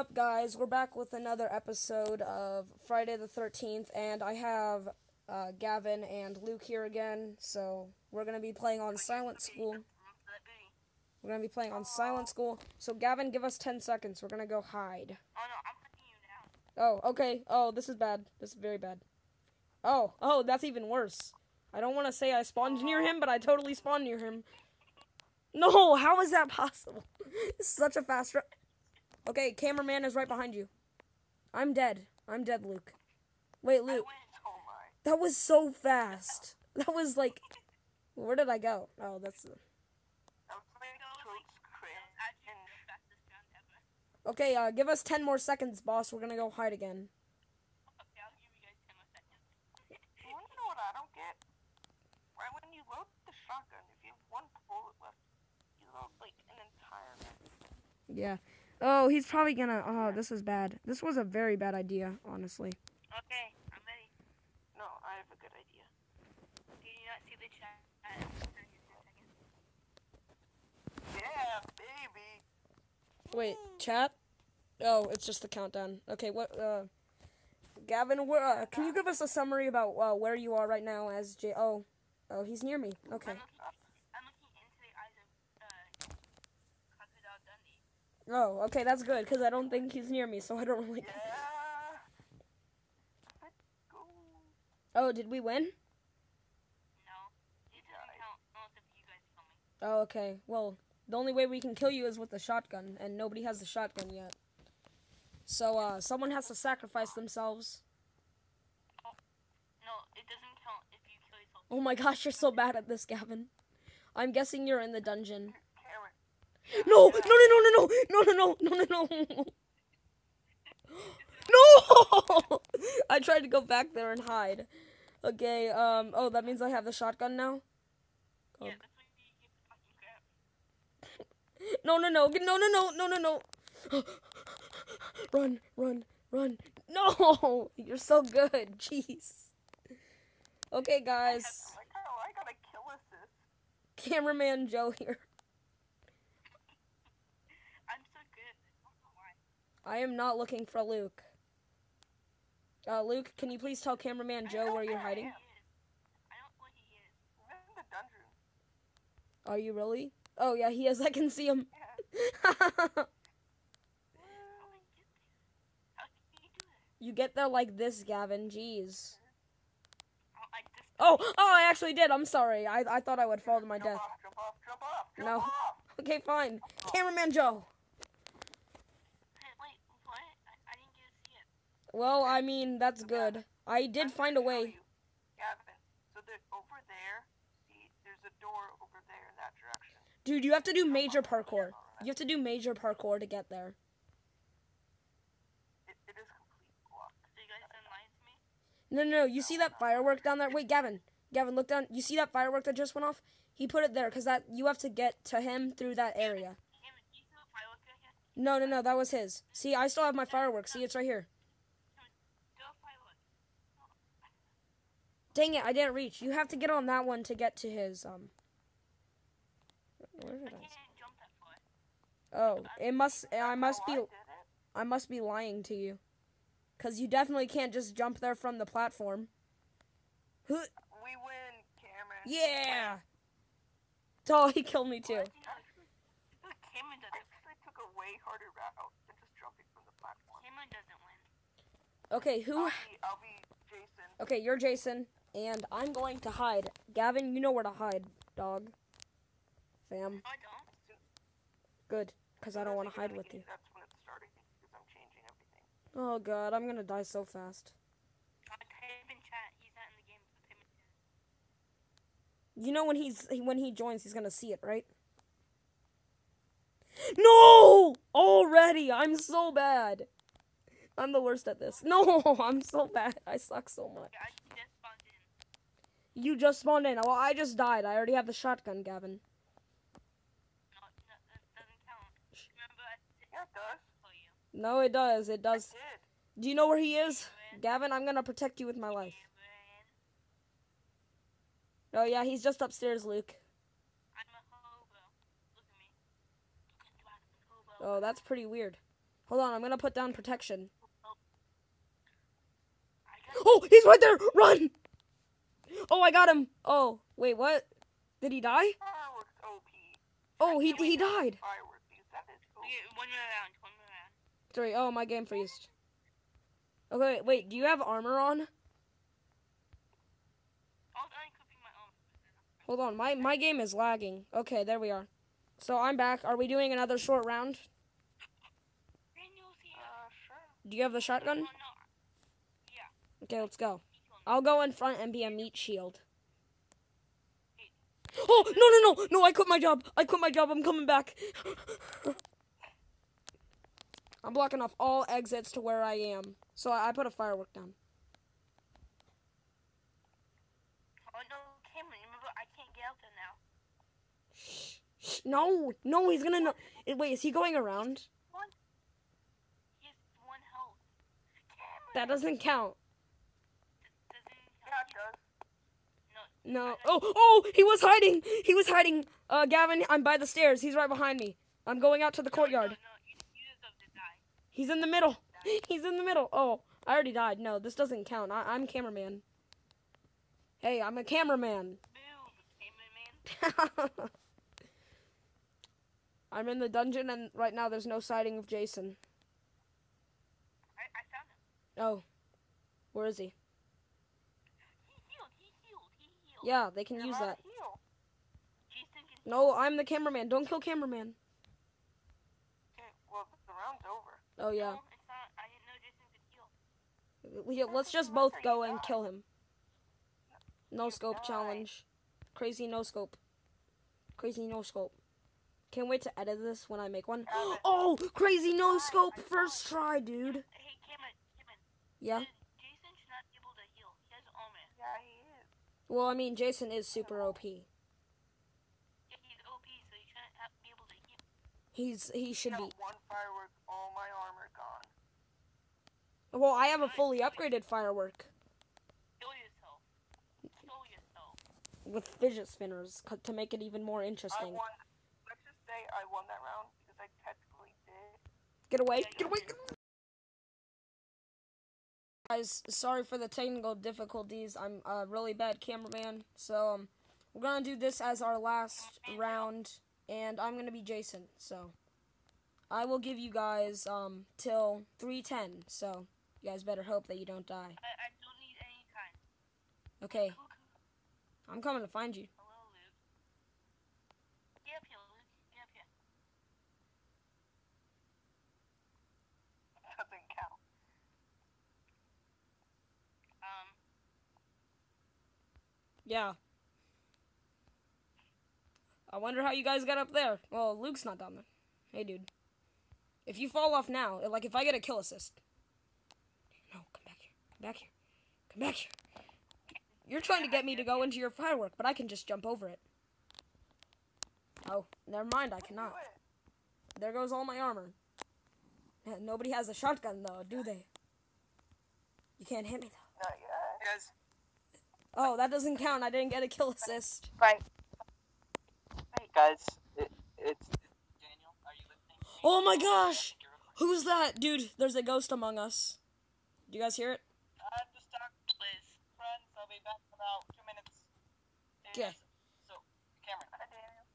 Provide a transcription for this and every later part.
up, guys? We're back with another episode of Friday the 13th, and I have uh, Gavin and Luke here again. So we're gonna be playing on Silent School. We're gonna be playing on Silent School. So Gavin, give us 10 seconds. We're gonna go hide. Oh no, I'm hunting you now. Oh, okay. Oh, this is bad. This is very bad. Oh, oh, that's even worse. I don't want to say I spawned near him, but I totally spawned near him. No, how is that possible? Such a fast. Ru- okay, cameraman is right behind you. I'm dead. I'm dead, Luke. Wait, Luke. Oh. That was so fast. That was like, where did I go? Oh, that's the okay. Uh, give us ten more seconds, boss. We're gonna go hide again. Okay, I'll give you guys 10 more seconds. you wanna know what I don't get? Right when you load the shotgun, if you have one bullet left, you load like an entire Yeah. Oh, he's probably gonna. Oh, this is bad. This was a very bad idea, honestly. Okay, I'm ready. No, I have a good idea. Did you not see the chat? 10 seconds. Yeah, baby. Wait, chat. Oh, it's just the countdown. Okay, what? Uh, Gavin, where? Uh, can you give us a summary about uh, where you are right now as J? Oh, oh, he's near me. Okay. I'm looking, I'm looking into the eyes of uh, Crocodile Dundee. Oh, okay, that's good because I don't think he's near me, so I don't really. Yeah. Let's go. Oh, did we win? No, it Died. count unless if you guys me. Oh, okay. Well, the only way we can kill you is with the shotgun, and nobody has the shotgun yet. So, uh, someone has to sacrifice themselves. No, it doesn't count if you kill yourself. Oh my gosh, you're so bad at this, Gavin. I'm guessing you're in the dungeon. No, no, no, no, no, no, no, no, no, no, no. No! I tried to go back there and hide. Okay, um, oh, that means I have the shotgun now? Oh. Yeah, that's when you get the fucking crap. No, no, no, no, no, no, no, no, no. Run, run, run. No! You're so good. Jeez. Okay, guys. I how I got a kill assist. Cameraman Joe here. I'm so good. I don't know why. I am not looking for Luke. Uh, Luke, can you please tell cameraman Joe where you're hiding? Is. I don't know he is. I'm in the dungeon. Are you really? Oh, yeah, he is. I can see him. Yeah. You get there? How did you do that? you get there like this, Gavin. Jeez. Oh, I. Oh, oh, I actually did. I'm sorry. I, I thought I would fall to my Jump death. off, jump off, jump off, jump No. off. Okay, fine. Cameraman Joe. Hey, wait, what? I, I didn't get to see it. Well, I mean, that's good. I did I'm find a way. Gavin, so there's over there, see, there's a door over there in that direction. Dude, you have to do major parkour. You have to do major parkour to get there. It, it is complete block. So you guys done lying to me? No, no, no. You see that firework down there? Wait, Gavin. Gavin, look down. You see that firework that just went off? He put it there because that you have to get to him through that area. Kameron, do you see the firework right here? No, no, no. That was his. See, I still have my fireworks. See, it's right here. Do a firework. Dang it, I didn't reach. You have to get on that one to get to his um. Where did I I? can't jump that far. Oh, it must. I must be. I did it. I must be lying to you, cause you definitely can't just jump there from the platform. Huh, We win, Kameron. Yeah. Oh, he killed me too. Kameron doesn't. actually took a way harder route than just jumping from the platform. Kameron doesn't win. Okay, who? I'll be, I'll be Jason. Okay, you're Jason, and I'm going to hide. Gavin, you know where to hide, dog. Fam, I don't. good, cause I don't want to hide with you. That's when it's starting because I'm changing everything. Oh god, I'm gonna die so fast. Type in chat. He's not in the game, so type in chat. You know when he's when he joins, he's gonna see it, right? No! Already, I'm so bad. I'm the worst at this. No, I'm so bad. I suck so much. Yeah, I just spawned in. You just spawned in. Well, I just died. I already have the shotgun, Gavin. No, no it does. It does. Do you know where he is? Gavin, I'm gonna protect you with my life. Oh yeah, he's just upstairs, Luke. Oh, that's pretty weird. Hold on, I'm gonna put down protection. Oh, he's right there! Run! Oh, I got him. Oh, wait, what? Did he die? Fireworks OP. Oh, he he to died. Fireworks because that is OP. we get one round. One round. Sorry. Oh, my game freezed. Okay, wait. Do you have armor on? I was unequipping my own. Hold on. My my game is lagging. Okay, there we are. So I'm back. Are we doing another short round? Daniel's here. Uh, sure. Do you have the Oh, shotgun? no. Okay, let's go. He. I'll go in front and be a meat shield. Oh no no no no! I quit my job. I quit my job. I'm coming back. I'm blocking off all exits to where I am. So I put a firework down. Oh no, Kameron, remember I can't get out there now. No, no, he's gonna know. Wait, is he going around? He has one health. Kameron! That doesn't count. Doesn't Yeah, it does. No. Oh, oh, he was hiding. He was hiding. Uh, Gavin, I'm by the stairs. He's right behind me. I'm going out to the courtyard. No, no, you, you deserve to die. He's in the middle. He's in the middle. Oh, I already died. No, this doesn't count. I- I'm cameraman. Hey, I'm a cameraman. Move, Kameron, man. I'm in the dungeon, and right now there's no sighting of Jason. I, I found him. Oh, where is? He healed, he healed, he healed. Yeah, they can You're use that. to heal. Jason can No, I'm the cameraman. Don't kill cameraman. Okay, well, the round's over. Oh yeah. No, not. I didn't know Jason could heal. We, let's just both go and kill him. No scope challenge. Crazy no scope. Crazy no scope. Can't wait to edit this when I make one. Oh, crazy no scope first try, dude. Hey, Kameron, Kameron. Yeah. Jason should not be able to heal. He has armor. Yeah, he is. Well, I mean, Jason is super OP. Yeah, he's OP, so he shouldn't have, be able to. He's he should be. One firework, all my armor gone. Well, I have a fully upgraded firework Kill yourself. Kill yourself. with fidget spinners to make it even more I interesting. Let's just say I won that round because I technically did. Get away! Get away! Get away. Guys, sorry for the technical difficulties. I'm a really bad cameraman, so um, we're gonna do this as our last round, and I'm gonna be Jason. So I will give you guys um till three ten. So you guys better hope that you don't die. I, I don't need any time. Okay, I'm coming to find you. Hello, Luke. Get up here, Luke. Get up here. Doesn't count. Um, Yeah. I wonder how you guys got up there. Well, Luke's not down there. Hey, dude. If you fall off now, like if I get a kill assist. No, come back here. Come back here. Come back here. You're trying to get me to go into your firework, but I can just jump over it. Oh, never mind. I cannot. There goes all my armor. Nobody has a shotgun, though, do they? You can't hit me, though. Not yet. Guys, Oh, that doesn't count. I didn't get a kill assist. Right. guys, it, it's Daniel. Are you listening? Oh my gosh! Who's that? Dude, there's a ghost among us. Do you guys hear it? I'm just stuck, please. Friends, I'll be back in about two minutes. Okay. So, Kameron, Hi, Daniel.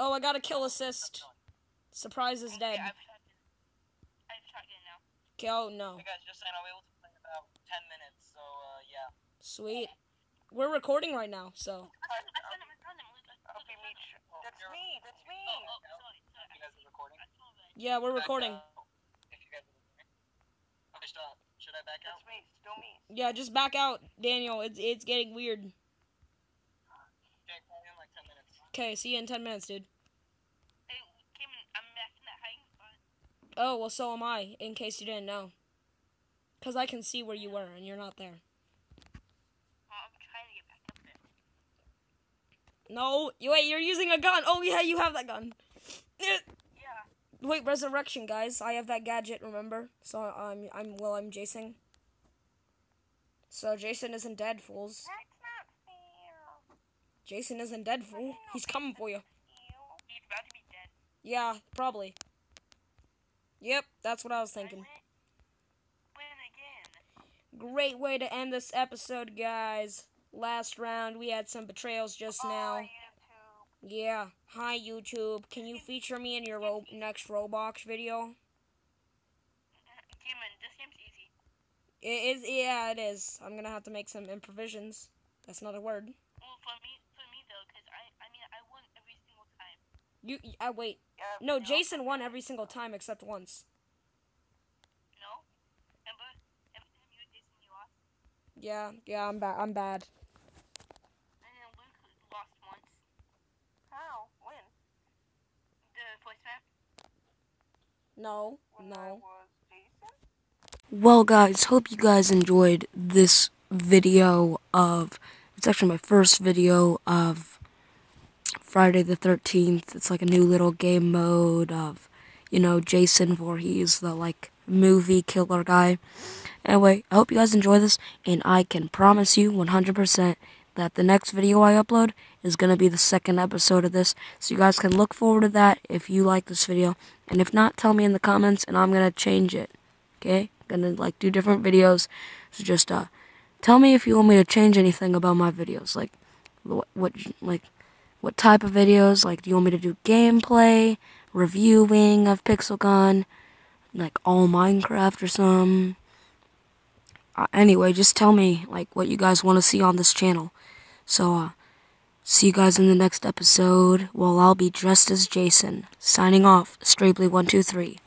Oh, I got a kill assist. Surprise is dead. Okay, I've shotgun. Now. Okay, oh no. hey guys, just saying I'll be able to play in about ten minutes. So, uh, yeah. Sweet. We're recording right now, so. I found, I found him. I found him. Luke. I I'll found be him. meat. sh- Oh, That's you're- me. That's me. Oh, oh, sorry. sorry. You guys are recording. I saw that. Yeah, we're recording. out If you guys are listening. Okay, stop. Should I back out? That's me. Still me. Yeah, just back out, Daniel. It's it's getting weird. Okay, call me in like ten minutes. Okay, see you in 10 minutes, dude. Hey, Kameron, I'm back in that hiding spot. Oh, well, so am I, in case you didn't know. Because I can see where you were, and you're not there. Oh, I'm trying to get back up there. No, you wait, you're using a gun. Oh, yeah, you have that gun. Yeah. Wait, resurrection, guys. I have that gadget, remember? So I'm, I'm, well, I'm Jason. So Jason isn't dead, fools. That's not fair. Jason isn't dead, fool. He's coming for you. He's about to be dead. Yeah, probably. Yep, that's what I was I thinking. win, win again. Great way to end this episode, guys. Last round, we had some betrayals just oh, now. YouTube. Yeah. Hi, YouTube. Can you feature me in your ro- next Roblox video? Uh, Demon, this game's easy. It is. Yeah, it is. I'm gonna have to make some improvisions. That's not a word. Well, for me, for me though, because I, I mean, I won every single time. You. I uh, wait. Yeah, No, yeah. Jason won every single time except once. No, remember, every time you Jason you lost, Yeah. Yeah. I'm bad. I'm bad. and then Luke lost once. How? When? The voice map. No. When I No. was Well, guys, hope you guys enjoyed this video of. It's actually my first video of Friday the 13th. It's like a new little game mode of, you know, Jason Voorhees, the like movie killer guy. Anyway, I hope you guys enjoy this, and I can promise you 100% that the next video I upload is going to be the second episode of this. So you guys can look forward to that if you like this video. And if not, tell me in the comments, and I'm going to change it. Okay? Gonna like do different videos. So just uh tell me if you want me to change anything about my videos. Like what, what like what type of videos? Like do you want me to do gameplay reviewing of pixel gun like all minecraft or some uh, anyway just tell me like what you guys want to see on this channel. So uh see you guys in the next episode. Well i'll be dressed as jason. Signing off strably123